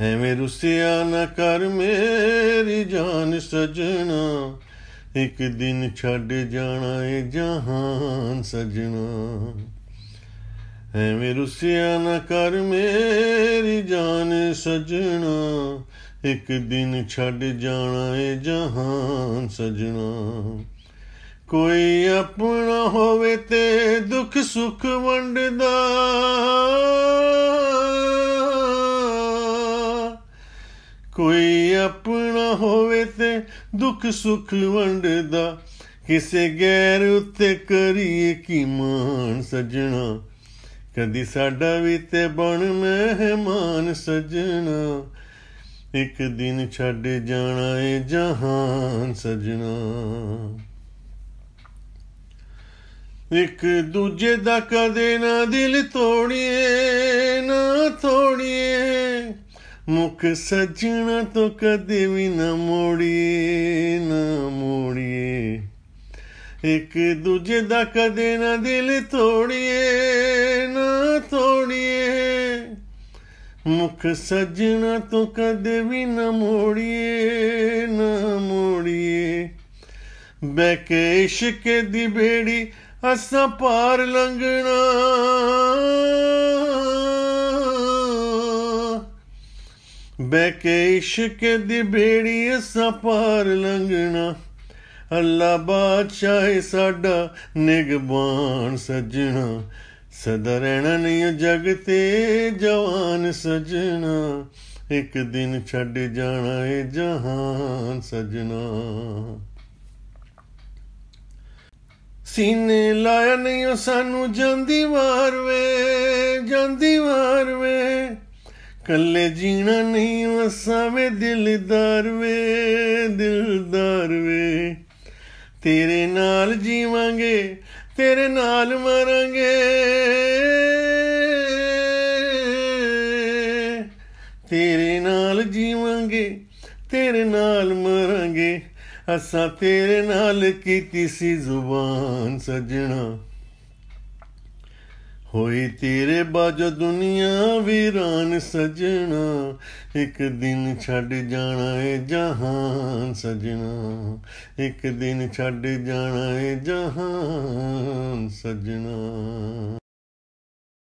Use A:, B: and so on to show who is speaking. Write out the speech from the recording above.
A: ਐਵੇਂ ਰੁਸਿਆ ਨਾ ਕਰ ਮੇਰੀ ਜਾਨ ਸਜਣਾ। ਇੱਕ ਦਿਨ ਛੱਡ ਜਾਣਾ ਏ ਜਹਾਨ ਸਜਣਾ। ਐਵੇਂ ਰੁੱਸਿਆ ਨਾ ਕਰ ਮੇਰੀ ਜਾਨ ਸਜਣਾ। ਇੱਕ ਦਿਨ ਛੱਡ ਜਾਣਾ ਏ ਜਹਾਨ ਸਜਣਾ। ਕੋਈ ਆਪਣਾ ਹੋਵੇ ਤੇ ਦੁੱਖ ਸੁੱਖ ਵੰਡਦਾ। ਕੋਈ ਆਪਣਾ ਹੋਵੇ ਤੇ ਦੁੱਖ ਸੁੱਖ ਵੰਡਦਾ, ਕਿਸੇ ਗੈਰ ਉੱਤੇ ਕਰੀਏ ਕੀ ਮਾਨ ਸਜਣਾ? ਕਦੀ ਸਾਡਾ ਵੀ ਤੇ ਬਣ ਮਹਿਮਾਨ ਸਜਣਾ। ਇੱਕ ਦਿਨ ਛੱਡ ਜਾਣਾ ਏ ਜਹਾਨ ਸਜਣਾ। ਇੱਕ ਦੂਜੇ ਦਾ ਕਦੇ ਨਾ ਦਿਲ ਤੋੜੀਏ, ਨਾ ਤੋੜੀਏ। ਮੁਖ ਸਜਣਾ ਤੋਂ ਕਦੇ ਵੀ ਨਾ ਮੋੜੀਏ ਨਾ ਮੋੜੀਏ। ਇੱਕ ਦੂਜੇ ਦਾ ਕਦੇ ਨਾ ਦਿਲ ਤੋੜੀਏ, ਨਾ ਤੋੜੀਏ। ਮੁਖ ਸਜਣਾ ਤੋਂ ਕਦੇ ਵੀ ਨਾ ਮੋੜੀਏ ਨਾ ਮੋੜੀਏ। ਬੈਕੇ ਇਸ਼ਕ ਦੀ ਬੇੜੀ ਅਸਾਂ ਪਾਰ ਲੰਘਣਾ। ਬਹਿ ਕੇ ਇਸ਼ਕ ਦੀ ਬੇੜੀ ਅਸਾਂ ਪਾਰ ਲੰਘਣਾ। ਅੱਲਾ ਬਾਦਸ਼ਾਹ ਸਾਡਾ ਨਿਗਬਾਨ ਸਜਣਾ। ਸਦਾ ਰਹਿਣਾ ਨਹੀਂ ਜਗ ਤੇ ਜਵਾਨ ਸਜਣਾ। ਇੱਕ ਦਿਨ ਛੱਡ ਜਾਣਾ ਏ ਜਹਾਨ ਸਜਣਾ। ਸੀਨੇ ਲਾਇਆ ਨਹੀਂ ਉਹ ਸਾਨੂੰ ਜਾਂਦੀ ਵਾਰ ਵੇ, ਜਾਂਦੀ ਕੱਲੇ ਜੀਣਾ ਨਹੀਂ ਵਸਾਵੇਂ ਦਿਲਦਾਰ ਵੇ ਦਿਲਦਾਰ ਵੇ। ਤੇਰੇ ਨਾਲ ਜੀਵਾਂਗੇ, ਤੇਰੇ ਨਾਲ ਮਰਾਂਗੇ। ਤੇਰੇ ਨਾਲ ਜੀਵਾਂਗੇ, ਤੇਰੇ ਨਾਲ ਮਰਾਂਗੇ। ਅਸਾਂ ਤੇਰੇ ਨਾਲ ਕੀਤੀ ਸੀ ਜ਼ੁਬਾਨ ਸਜਣਾ। ਹੋਈ ਤੇਰੇ ਬਾਜ ਦੁਨੀਆ ਵੀਰਾਨ ਸਜਣਾ, ਇੱਕ ਦਿਨ ਛੱਡ ਜਾਣਾ ਏ ਜਹਾਨ ਸਜਣਾ, ਇੱਕ ਦਿਨ ਛੱਡ ਜਾਣਾ ਏ ਜਹਾਨ ਸਜਣਾ।